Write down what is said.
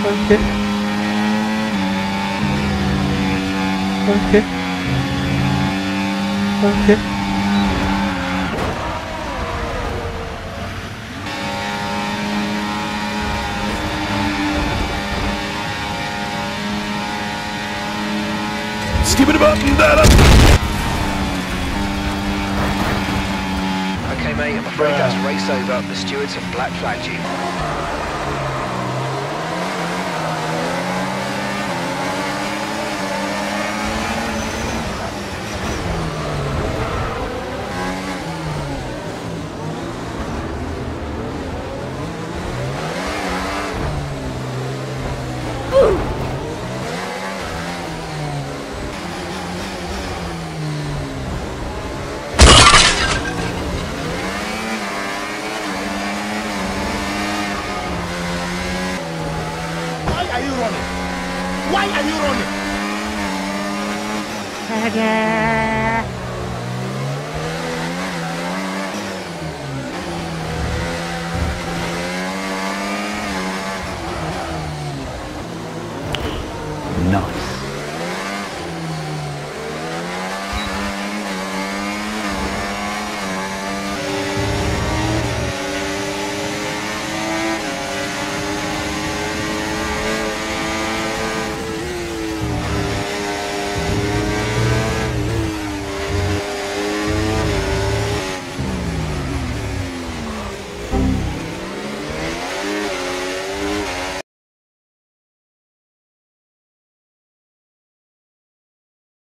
Okay. Okay. Okay. Skip it up and that up! Mate, I'm afraid that's race over. The stewards have black flagged you. Are you running? Why are you running? Nice.